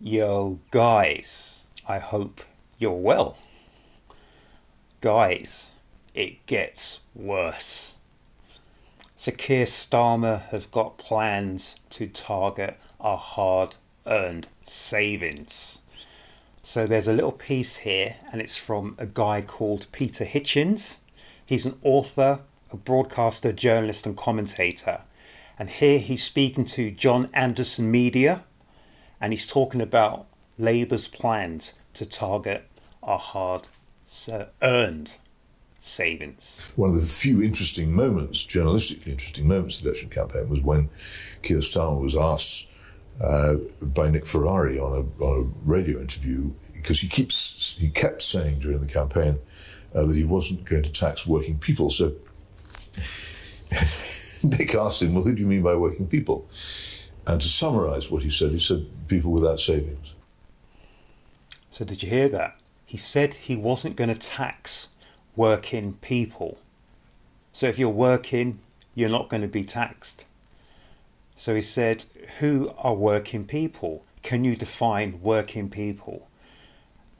Yo, guys, I hope you're well. Guys, it gets worse. Sir Keir Starmer has got plans to target our hard earned savings. So there's a little piece here, and it's from a guy called Peter Hitchens. He's an author, a broadcaster, journalist, and commentator. And here he's speaking to John Anderson Media, and he's talking about Labour's plans to target our hard earned savings. One of the few interesting moments, journalistically interesting moments of the election campaign was when Keir Starmer was asked uh, by Nick Ferrari on a, on a radio interview because he keeps he kept saying during the campaign uh, that he wasn't going to tax working people. So Nick asked him, "Well, who do you mean by working people?" And to summarise what he said, he said, "People without savings." So did you hear that? He said he wasn't going to tax working people. So if you're working, you're not going to be taxed. So he said, Who are working people? Can you define working people?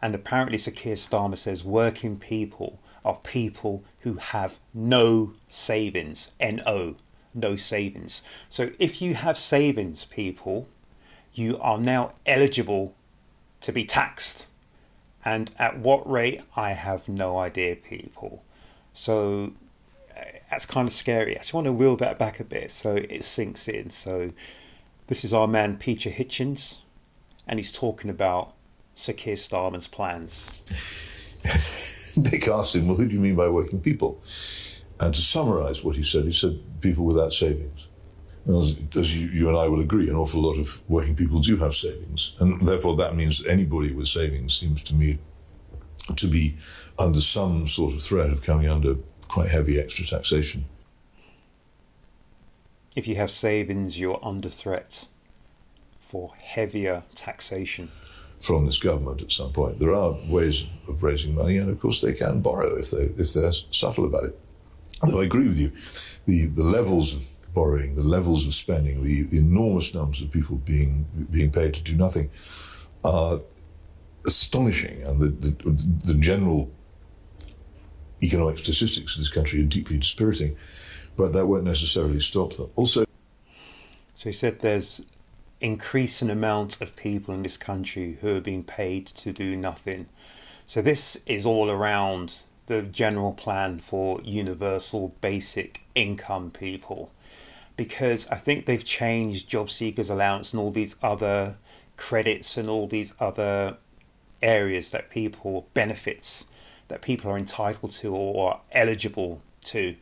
And apparently, Sir Keir Starmer says working people are people who have no savings, NO, no savings. So if you have savings, people, you are now eligible to be taxed. And at what rate, I have no idea, people. So uh, that's kind of scary. I just want to wheel that back a bit so it sinks in. So this is our man Peter Hitchens, and he's talking about Sir Keir Starmer's plans. Nick asked him, "Well, who do you mean by working people?" And to summarise what he said, he said, "People without savings." As, as you, you, and I will agree, an awful lot of working people do have savings, and therefore that means anybody with savings seems to me to be under some sort of threat of coming under quite heavy extra taxation. If you have savings, you're under threat for heavier taxation. From this government at some point. There are ways of raising money, and of course they can borrow if, they, if they're subtle about it. I agree with you, the, the levels of borrowing, the levels of spending, the, the enormous numbers of people being, being paid to do nothing are astonishing, and the, the, the general economic statistics of this country are deeply dispiriting, but that won't necessarily stop them. Also, so he said there's increasing amounts of people in this country who are being paid to do nothing. So this is all around the general plan for universal basic income people. Because I think they've changed job seekers allowance and all these other credits and all these other areas that people benefits that people are entitled to or are eligible to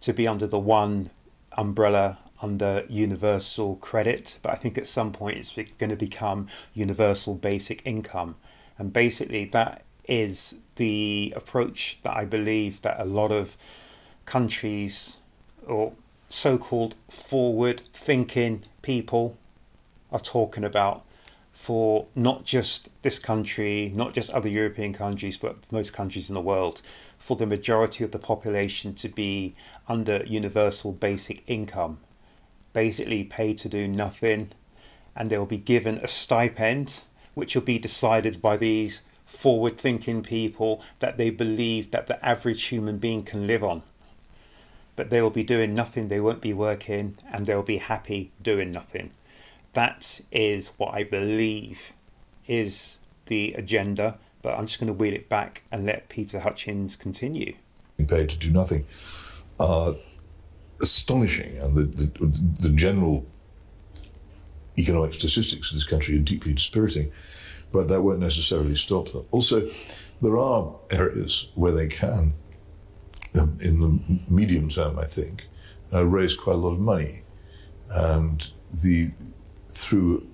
to be under the one umbrella under universal credit. But i think at some point it's going to become universal basic income. And basically that is the approach that i believe that a lot of countries or so-called forward thinking people are talking about for not just this country, not just other European countries, but most countries in the world, for the majority of the population to be under universal basic income, basically paid to do nothing, and they'll be given a stipend, which will be decided by these forward thinking people that they believe that the average human being can live on. But they will be doing nothing, they won't be working, and they'll be happy doing nothing that is what I believe is the agenda. But I'm just going to wheel it back and let Peter Hutchins continue. Paid to do nothing are astonishing, and the, the, the general economic statistics of this country are deeply dispiriting. But that won't necessarily stop them. Also, there are areas where they can, um, in the medium term, I think, uh, raise quite a lot of money, and the through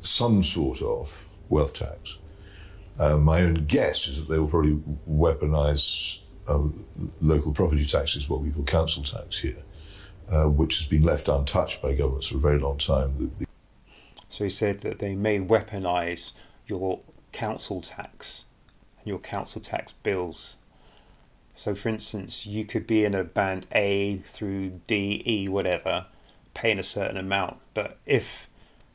some sort of wealth tax. Uh, my own guess is that they will probably weaponize um, local property taxes, what we call council tax here, uh, which has been left untouched by governments for a very long time. The, the so he said that they may weaponize your council tax and your council tax bills. So, for instance, you could be in a band A through D, E, whatever, paying a certain amount. But if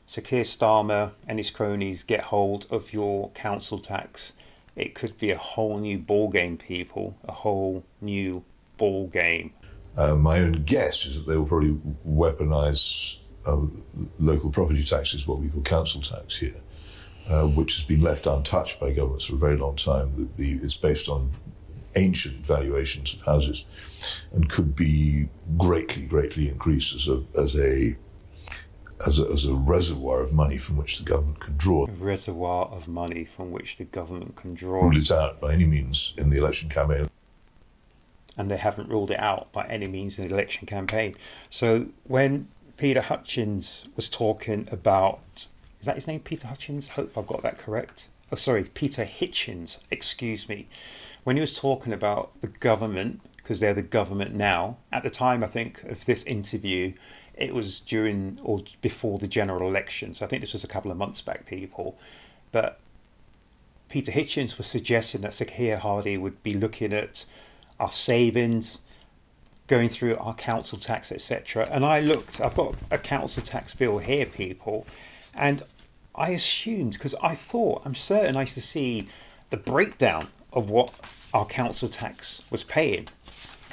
Sir Keir Starmer and his cronies get hold of your council tax, it could be a whole new ball game, people. A whole new ball game. Uh, my own guess is that they will probably weaponize uh, local property taxes, what we call council tax here, uh, which has been left untouched by governments for a very long time. The, the, it's based on ancient valuations of houses and could be greatly, greatly increased as a, as a as a, as a reservoir of money from which the government could draw. A reservoir of money from which the government can draw. Rule it out by any means in the election campaign. And they haven't ruled it out by any means in the election campaign. So when Peter Hutchins was talking about, is that his name, Peter Hutchins? Hope I've got that correct. Oh, sorry, Peter Hitchens, excuse me. When he was talking about the government, because they're the government now, at the time, I think, of this interview, it was during or before the general election. So I think this was a couple of months back, people. But Peter Hitchens was suggesting that Sir Keir Hardie would be looking at our savings, going through our council tax, etc. And I looked, I've got a council tax bill here, people, and I assumed, because I thought, I'm certain I used to see the breakdown of what our council tax was paying,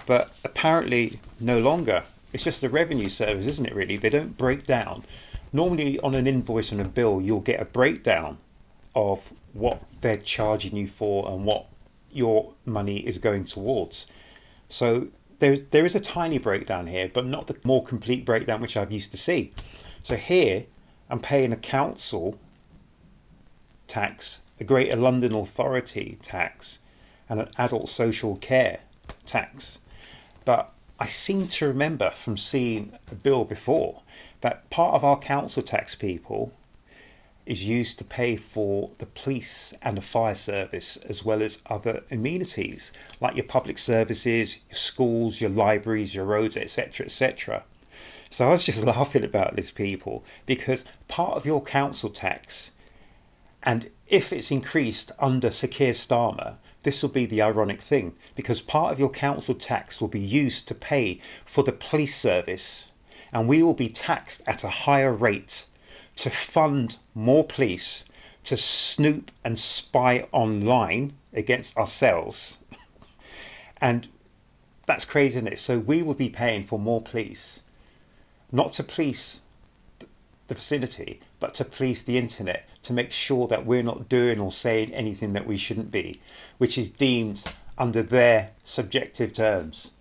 but apparently no longer. It's just the revenue service, isn't it, really? They don't break down. Normally, on an invoice and a bill, you'll get a breakdown of what they're charging you for and what your money is going towards. So there, there is a tiny breakdown here, but not the more complete breakdown which I've used to see. So here, I'm paying a council tax, a Greater London Authority tax, and an adult social care tax. But I seem to remember from seeing a bill before that part of our council tax people is used to pay for the police and the fire service as well as other amenities like your public services, your schools, your libraries, your roads, etc. etc. So I was just laughing about this people because part of your council tax and if it's increased under Sir Keir Starmer, this will be the ironic thing because part of your council tax will be used to pay for the police service and we will be taxed at a higher rate to fund more police to snoop and spy online against ourselves. and that's crazy, isn't it? So we will be paying for more police, not to police the vicinity, but to police the internet to make sure that we're not doing or saying anything that we shouldn't be, which is deemed under their subjective terms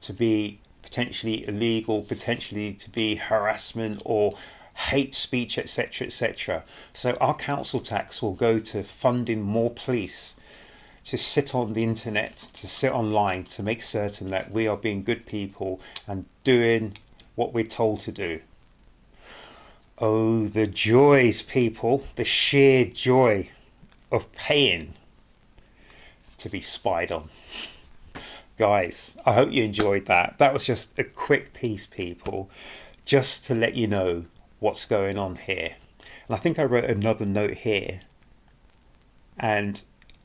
to be potentially illegal, potentially to be harassment or hate speech, etc., etc. So our council tax will go to funding more police to sit on the internet, to sit online, to make certain that we are being good people and doing what we're told to do. Oh, the joys, people, the sheer joy of paying to be spied on. Guys, I hope you enjoyed that. That was just a quick piece, people, just to let you know what's going on here. And I think I wrote another note here. And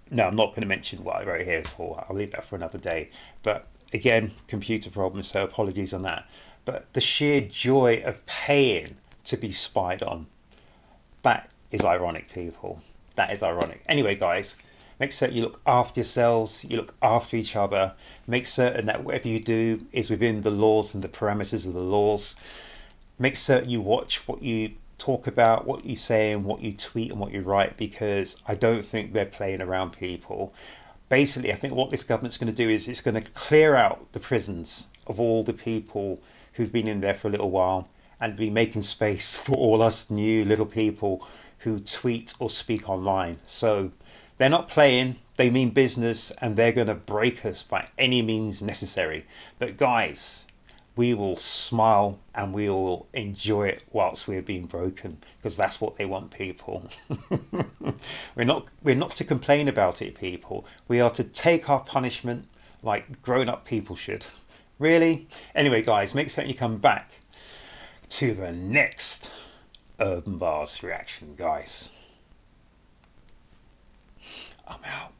no, I'm not going to mention what I wrote here for. I'll leave that for another day. But again, computer problems, so apologies on that. But the sheer joy of paying to be spied on, that is ironic, people. That is ironic. Anyway, guys, make certain you look after yourselves, you look after each other, make certain that whatever you do is within the laws and the parameters of the laws make certain you watch what you talk about, what you say, and what you tweet and what you write because I don't think they're playing around people. Basically, I think what this government's going to do is it's going to clear out the prisons of all the people who've been in there for a little while and be making space for all us new little people who tweet or speak online. So they're not playing, they mean business, and they're going to break us by any means necessary. But guys, we will smile and we will enjoy it whilst we're being broken because that's what they want people. We're not we're not to complain about it people. We are to take our punishment like grown-up people should. Really? Anyway guys make certain you come back to the next Urb'n Barz reaction guys. I'm out